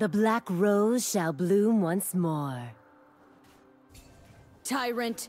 The black rose shall bloom once more. Tyrant!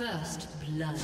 First blood.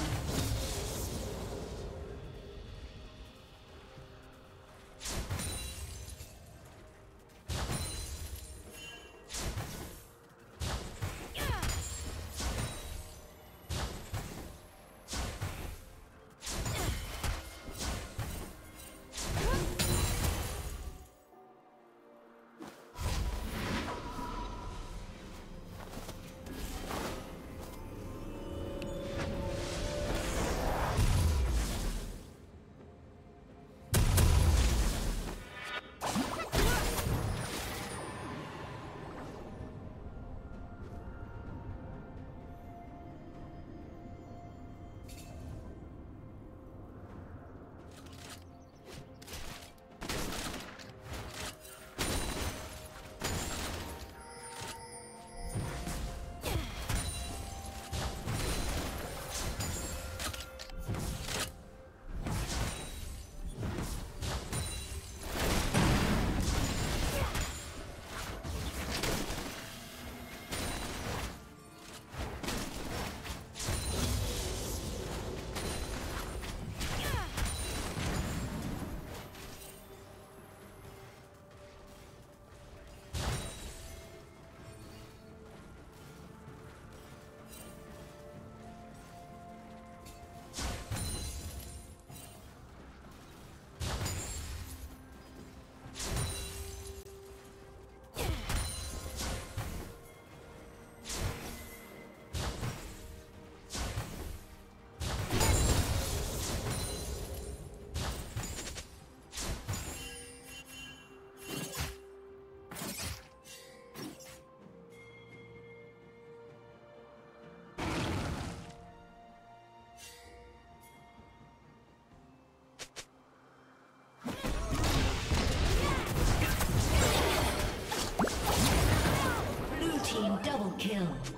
Double kill.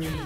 Killing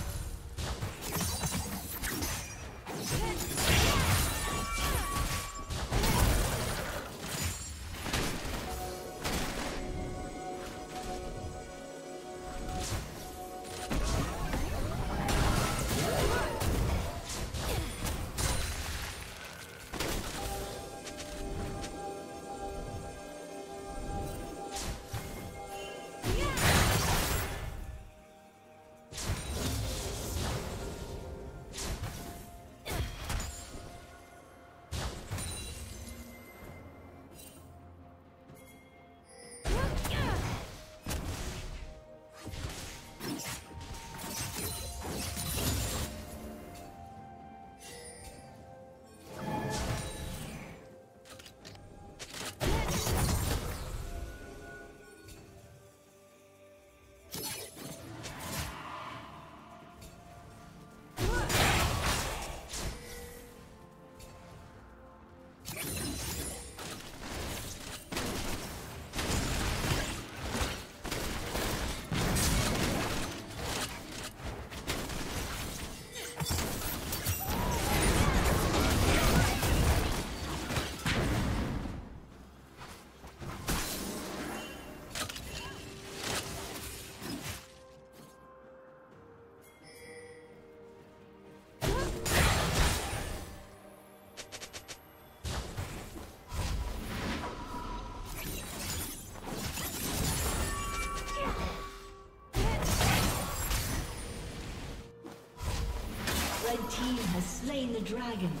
The dragon.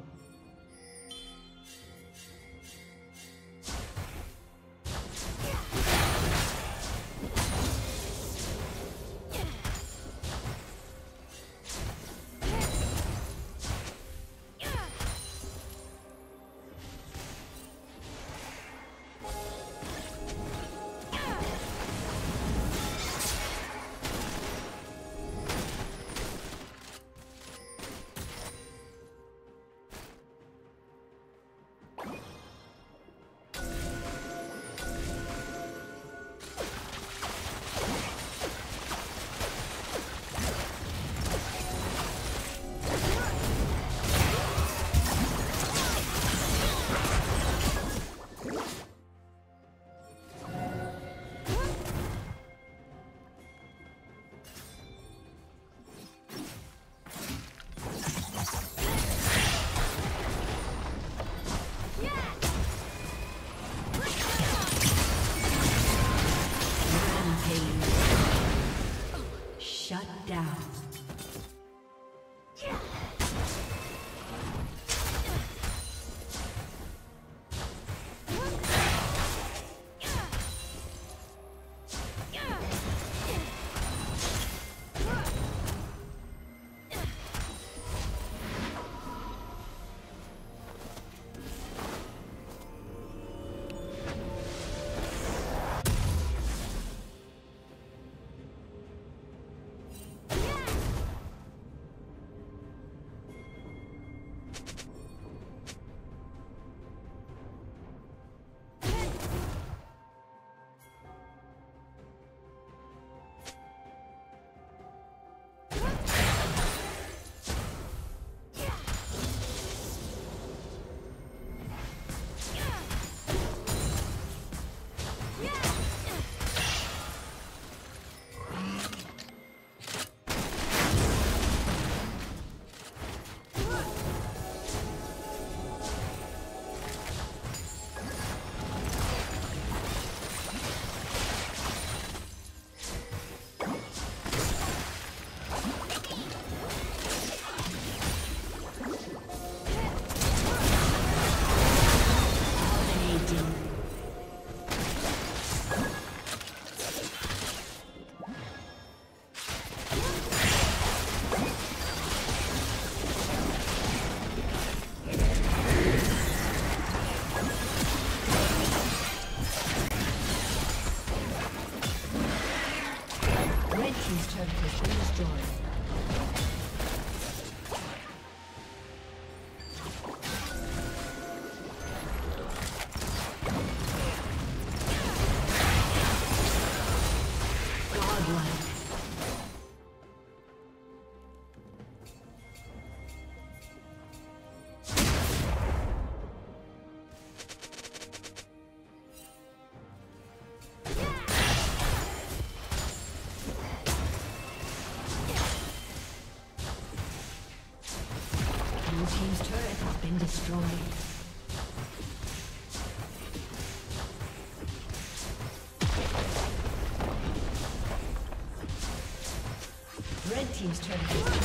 Team's turret has been.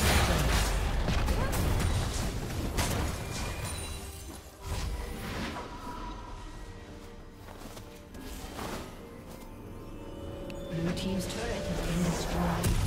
Blue team's turret has been destroyed.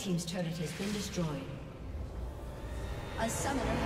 Team's turret has been destroyed. A summoner.